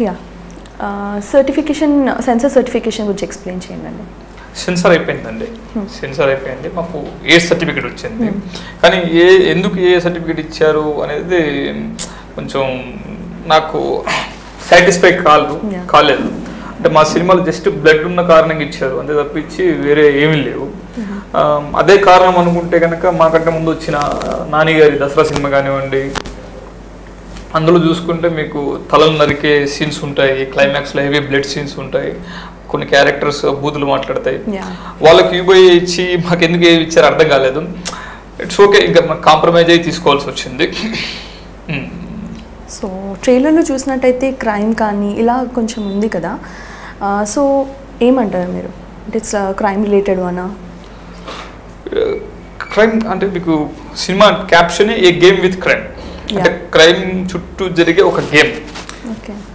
Yeah certification censor certification గురించి explain చేయండి censor అయిపోయిందండి. సెన్సార్ అయిపోయింది. మాకు ఏ సర్టిఫికేట్ వచ్చింది? కానీ ఏ ఎందుకు ఏ సర్టిఫికేట్ ఇచ్చారు అనేది కొంచెం నాకు సాటిస్ఫై కాలేదు. కాలేదు. అంటే మా సినిమాలు జస్ట్ బ్లడ్ ఉన్న కారణంగా ఇచ్చారు. అంతే తప్పించి వేరే ఏమీ లేవు. ఆ, అదే కారణం అనుకుంటే కనుక మాకంటే ముందు వచ్చిన నాని గారి దసరా సినిమా కానివ్వండి అందులో చూసుకుంటే మీకు తలలు నరికే సీన్స్ ఉంటాయి క్లైమాక్స్లో హెవీ బ్లడ్ సీన్స్ ఉంటాయి కొన్ని క్యారెక్టర్స్ బూతులు మాట్లాడతాయి. వాళ్ళకి యూబై ఇచ్చి మాకు ఎందుకు ఏమి ఇచ్చారు అర్థం కాలేదు. ఇట్స్ ఓకే ఇంకా మాకు కాంప్రమైజ్ అయ్యి తీసుకోవాల్సి వచ్చింది. Hmm. సో ట్రైలర్లో చూసినట్టయితే క్రైమ్ కానీ ఇలా కొంచెం ఉంది కదా. సో ఏమంటారు మీరు? అంటే ఇట్స్ క్రైమ్ రిలేటెడ్ అనా క్రైమ్ అంటే మీకు cinema caption a game with crime అంటే క్రైమ్ చుట్టూ జరిగే ఒక గేమ్.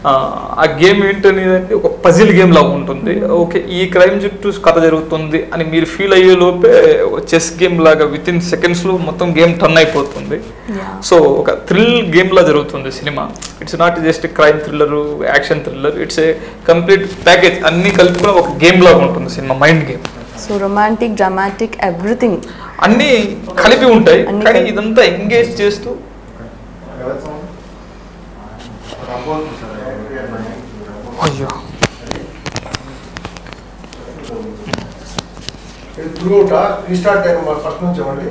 ఆ గేమ్ ఏంటనేది ఒక పజిల్ గేమ్ లాగా ఉంటుంది. ఓకే ఈ క్రైమ్ చుట్టూ కథ జరుగుతుంది అని మీరు ఫీల్ అయ్యే లోపే చెస్ గేమ్ లాగా విత్ ఇన్ సెకండ్స్లో మొత్తం గేమ్ టర్న్ అయిపోతుంది. సో ఒక థ్రిల్ గేమ్ లా జరుగుతుంది cinema. It's not just crime thriller action thriller it's a complete package అన్ని కలుపుకుని ఒక గేమ్ లాగా ఉంటుంది cinema mind game so romantic dramatic everything అన్ని కలిపి ఉంటాయి. కానీ. ఇదంతా ఎంగేజ్ చేస్తూ అయ్యో రీస్టార్ట్ ఫస్ట్ నుంచి ఇవ్వండి.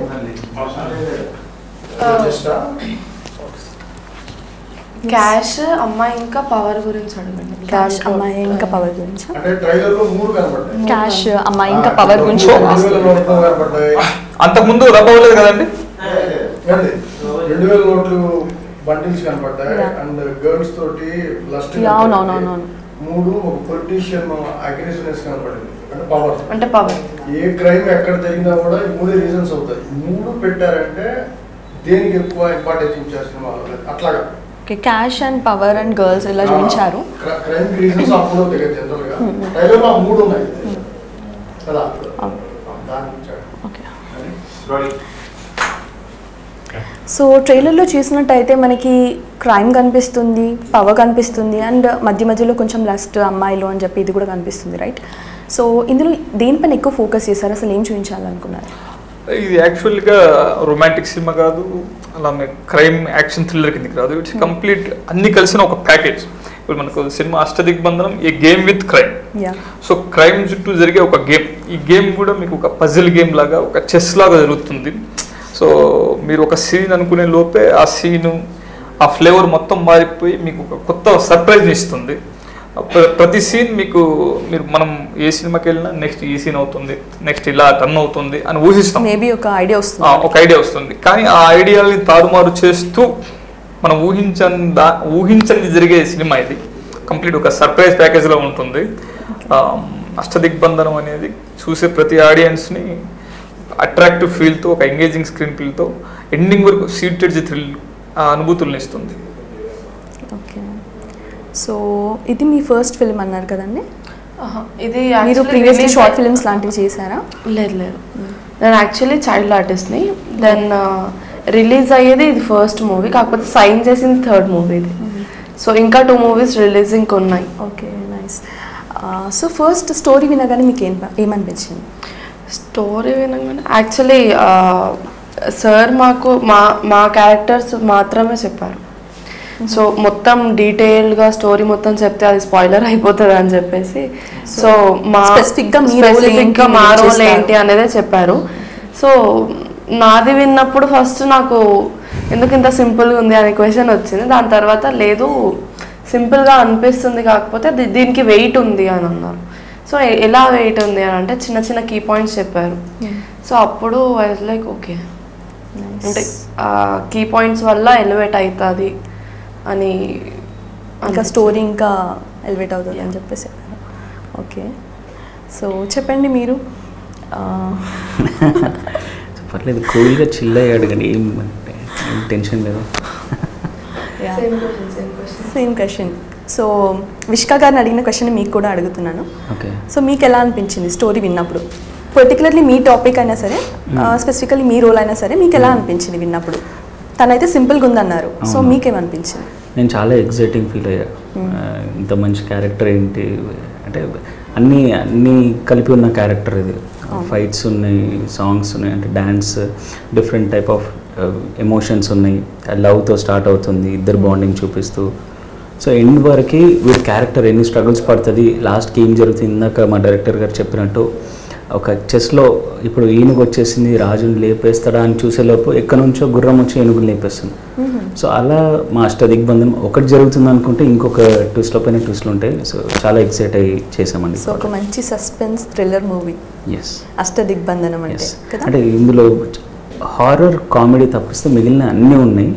క్యాష్ అమ్మాయి ఇంకా పవర్ గురించి అడగండి. క్యాష్ అమ్మాయి ఇంకా పవర్ గురించి? అంటే ట్రైలర్లో మూడు కనబడ్డాయి. క్యాష్ అమ్మాయి ఇంకా పవర్ గురించి కనబడ్డాయి. అంతకుముందు రబ్ అవ్వలేదు కదండి? రెండు వేల నోట్లు బండిల్స్ కనపడ్డాయి. అండ్ గర్ల్స్ తోటి లస్ట్ అవునవునవును. మూడు ఒక పొలిటీషియన్ అగ్రెసివ్నెస్ కనపడింది. అంటే పవర్ అంటే పవర్ ఏ క్రైమ్ ఎక్కడ జరిగినా కూడా ఈ మూడే రీజన్స్ అవుతాయి. మూడు పెట్టారంటే దేనికి ఎక్కువ ఇంపార్టెన్స్ ఇచ్చారు సినిమాలో అట్లాగా. Okay cash and power and girls ఇలా చూపించారు. క్రైమ్ రీజన్స్ అప్పుడు అవుతాయి జనరల్గా. ట్రైలర్లో ఆ మూడు ఉన్నాయి. కదా? అవును. దాని ఓకే సో ట్రైలర్లో చూసినట్టయితే మనకి క్రైమ్ కనిపిస్తుంది పవర్ కనిపిస్తుంది అండ్ మధ్య మధ్యలో కొంచెం లస్ట్ అమ్మాయిలు అని చెప్పి ఇది కూడా కనిపిస్తుంది రైట్ సో ఇందులో దేనిపైన ఎక్కువ ఫోకస్ చేశారు? అసలు ఏం చూపించాలనుకున్నారు? ఇది యాక్చువల్గా రొమాంటిక్ సినిమా కాదు అలానే క్రైమ్ యాక్షన్ థ్రిల్లర్ కిందకి రాదు. ఇట్స్ కంప్లీట్ అన్ని కలిసిన ఒక ప్యాకేజ్ ఇప్పుడు మనకు cinema Ashtadigbandhanam a game with crime yeah so crime చుట్టూ జరిగే ఒక గేమ్ ఈ గేమ్ కూడా మీకు ఒక పజిల్ గేమ్ లాగా ఒక చెస్ లాగా జరుగుతుంది. సో మీరు ఒక సీన్ అనుకునే లోపే ఆ సీను ఆ ఫ్లేవర్ మొత్తం మారిపోయి మీకు ఒక కొత్త సర్ప్రైజ్ ఇస్తుంది. ప్ర- ప్రతి సీన్ మీకు మీరు మనం ఏ సినిమాకి వెళ్ళినా నెక్స్ట్ ఈ సీన్ అవుతుంది నెక్స్ట్ ఇలా టర్న్ అవుతుంది అని ఊహిస్తాం. మేబీ ఒక ఐడియా వస్తుంది. ఒక ఐడియా వస్తుంది. కానీ ఆ ఐడియాని తారుమారు చేస్తూ మనం ఊహించని దా ఊహించని జరిగే సినిమా ఇది. కంప్లీట్ ఒక సర్ప్రైజ్ ప్యాకేజ్లో ఉంటుంది. అష్టదిగ్బంధనం అనేది చూసే ప్రతి ఆడియన్స్ని అట్రాక్టివ్ ఫీల్తో ఒక ఎంగేజింగ్ స్క్రీన్ ఫీల్తో ఎండింగ్ వరకు సీటెడ్ థ్రిల్ అనుభూతులను ఇస్తుంది. ఓకే. సో ఇది మీ ఫస్ట్ ఫిల్మ్ అన్నారు కదండి? ఇది మీరు actually ప్రీవియస్లీ షార్ట్ ఫిల్మ్స్ లాంటివి చేశారా? లేదు లేదు. నేను యాక్చువల్లీ చైల్డ్ ఆర్టిస్ట్ని దెన్ రిలీజ్ అయ్యేది ఇది ఫస్ట్ మూవీ కాకపోతే సైన్ చేసింది థర్డ్ మూవీ ఇది. సో ఇంకా టూ మూవీస్ రిలీజింగ్ ఉన్నాయి okay nice so first story వినగానే మీకు ఏం ఏమనిపించింది? స్టోరీ వినగానే. యాక్చువల్లీ సార్ మాకు మా మా క్యారెక్టర్స్ మాత్రమే చెప్పారు. సో మొత్తం డీటెయిల్గా స్టోరీ మొత్తం చెప్తే అది స్పాయిలర్ అయిపోతుంది అని చెప్పేసి. సో మా Specific గా మీ రోల్? ఏంటి అనేదే చెప్పారు. సో నాది విన్నప్పుడు ఫస్ట్ నాకు ఎందుకు ఇంత సింపుల్గా ఉంది అనే క్వశ్చన్ వచ్చింది. దాని తర్వాత లేదు సింపుల్గా అనిపిస్తుంది కాకపోతే దీనికి వెయిట్ ఉంది అని అన్నారు. సో ఎలా వెయిట్ ఉంది అని అంటే చిన్న చిన్న కీ పాయింట్స్ చెప్పారు. సో అప్పుడు ఐ లైక్ ఓకే అంటే కీ పాయింట్స్ వల్ల ఎలివేట్ అవుతుంది అని ఇంకా. స్టోరీ ఇంకా ఎలివేట్ అవుతుంది అని చెప్పేసి చెప్పారు. ఓకే. సో చెప్పండి మీరు. ఆ, పర్లేదు కూల్గా చిల్ అయ్యాడు కానీ ఏం అంటే టెన్షన్ లేదు. సేమ్ క్వశ్చన్ సో విష్కా గారిని అడిగిన క్వశ్చన్ మీకు కూడా అడుగుతున్నాను. ఓకే. సో మీకు ఎలా అనిపించింది స్టోరీ విన్నప్పుడు? పర్టికులర్లీ మీ టాపిక్ అయినా సరే స్పెసిఫికల్లీ మీ రోల్ అయినా సరే మీకు ఎలా అనిపించింది విన్నప్పుడు? తనైతే సింపుల్గా ఉందన్నారు. సో. మీకేమనిపించింది? నేను చాలా ఎగ్జైటింగ్ ఫీల్ అయ్యా. ఇంత మంచి క్యారెక్టర్ ఏంటి? అంటే అన్నీ అన్నీ కలిపి ఉన్న క్యారెక్టర్ ఇది. ఫైట్స్ ఉన్నాయి సాంగ్స్ ఉన్నాయి అంటే dance different type of emotions ఉన్నాయి. లవ్తో స్టార్ట్ అవుతుంది ఇద్దరు బాండింగ్ చూపిస్తూ. సో ఎండ్ వరకు వీడి క్యారెక్టర్ ఎన్ని స్ట్రగుల్స్ పడుతుంది లాస్ట్కి ఏం జరుగుతుంది ఇందాక మా డైరెక్టర్ గారు చెప్పినట్టు ఒక చెస్లో ఇప్పుడు ఏనుగు వచ్చేసింది రాజుని లేపేస్తాడా అని చూసేలోపు ఎక్కడి నుంచో గుర్రం వచ్చి ఏనుగుని లేపేస్తుంది. సో అలా మా అష్టదిగ్బంధనం ఒకటి జరుగుతుంది అనుకుంటే ఇంకొక ట్విస్ట్లో పైన ట్విస్ట్లు ఉంటాయి. సో చాలా ఎక్సైట్ అయ్యి చేసామండి సో ఒక మంచి సస్పెన్స్ థ్రిల్లర్ మూవీ. ఎస్ అష్ట దిగ్బంధనం అంటే అంటే ఇందులో హారర్ కామెడీ తప్పిస్తే మిగిలిన అన్నీ ఉన్నాయి.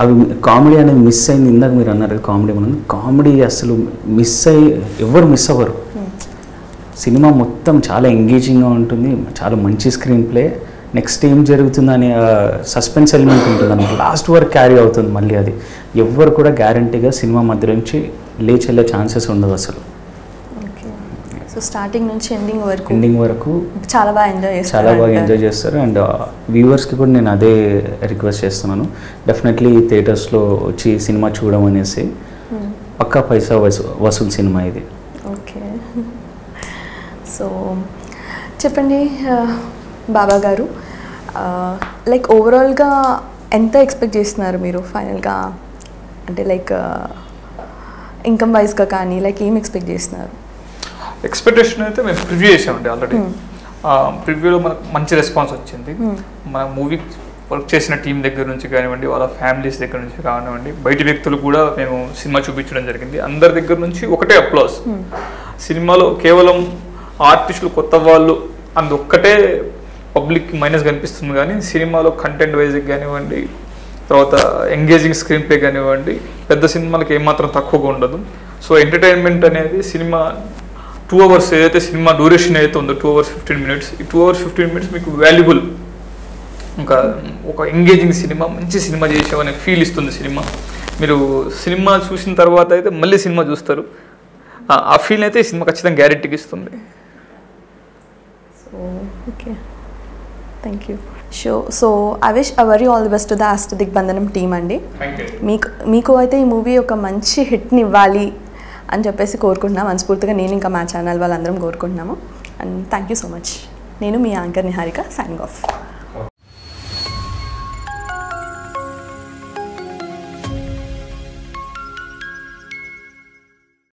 అవి కామెడీ అనేది మిస్ అయింది ఇందాక మీరు అన్నారు కామెడీ మనం కామెడీ అసలు మిస్ అయ్యి ఎవరు మిస్ అవ్వరు. సినిమా మొత్తం చాలా ఎంగేజింగ్గా ఉంటుంది చాలా మంచి స్క్రీన్ ప్లే. నెక్స్ట్ ఏం జరుగుతుందని సస్పెన్స్ ఎలిమెంట్ ఉంటుంది అనమాట. లాస్ట్ వరకు క్యారీ అవుతుంది మళ్ళీ అది. ఎవ్వరు కూడా గ్యారంటీగా సినిమా మధ్య నుంచి లేచి వెళ్ళే ఛాన్సెస్ ఉండదు అసలు. సో స్టార్టింగ్ నుంచి ఎండింగ్ వరకు ఎండింగ్ వరకు చాలా బాగా ఎంజాయ్ చేస్తారు చాలా బాగా. ఎంజాయ్ చేస్తారు. అండ్ వ్యూవర్స్కి కూడా నేను అదే రిక్వెస్ట్ చేస్తున్నాను. డెఫినెట్లీ థియేటర్స్లో వచ్చి సినిమా చూడడం అనేసి Hmm. పక్కా పైసా వసూ వసూలు సినిమా ఇది. ఓకే సో చెప్పండి ఆ, బాబా గారు. లైక్ ఓవరాల్గా ఎంత ఎక్స్పెక్ట్ చేస్తున్నారు మీరు ఫైనల్గా అంటే లైక్ ఇన్కమ్ వైజ్గా కానీ లైక్ ఏం ఎక్స్పెక్ట్ చేస్తున్నారు? ఎక్స్పెక్టేషన్ అయితే మేము ప్రివ్యూ చేసామండి ఆల్రెడీ. ప్రివ్యూలో మనకు మంచి రెస్పాన్స్ వచ్చింది Hmm. మన మూవీ వర్క్ చేసిన టీం దగ్గర నుంచి కానివ్వండి వాళ్ళ ఫ్యామిలీస్ దగ్గర నుంచి కానివ్వండి బయట వ్యక్తులు కూడా మేము సినిమా చూపించడం జరిగింది అందరి దగ్గర నుంచి ఒకటే అప్లాస్ Hmm. సినిమాలో కేవలం ఆర్టిస్టులు కొత్త వాళ్ళు అందు ఒక్కటే పబ్లిక్ మైనస్ కనిపిస్తుంది కానీ సినిమాలో కంటెంట్ వైజ్ కానివ్వండి తర్వాత ఎంగేజింగ్ స్క్రీన్ ప్లే కానివ్వండి పెద్ద సినిమాలకి ఏమాత్రం తక్కువగా ఉండదు సో ఎంటర్టైన్మెంట్ అనేది సినిమా టూ అవర్స్ ఏదైతే సినిమా డ్యూరేషన్ ఏదైతే ఉందో టూ అవర్స్ ఫిఫ్టీన్ మినిట్స్ ఈ టూ అవర్స్ ఫిఫ్టీన్ మినిట్స్ మీకు వాల్యుబుల్ ఇంకా ఒక ఎంగేజింగ్ సినిమా మంచి సినిమా చేసామనే ఫీల్ ఇస్తుంది సినిమా. మీరు సినిమా చూసిన తర్వాత అయితే మళ్ళీ సినిమా చూస్తారు. ఆ- ఫీల్ అయితే ఈ సినిమా ఖచ్చితంగా గ్యారెంటీకి ఇస్తుంది. So okay thank you show so I wish uh very all the best the Ashtadigbandhanam team అండి మీకు మీకు అయితే ఈ మూవీ ఒక మంచి హిట్ని ఇవ్వాలి. అని చెప్పేసి కోరుకుంటున్నాం. మనస్ఫూర్తిగా నేను ఇంకా మా ఛానల్ వాళ్ళందరం కోరుకుంటున్నాము. And thank you so much. నేను మీ యాంకర్ నిహారిక సైన్ ఆఫ్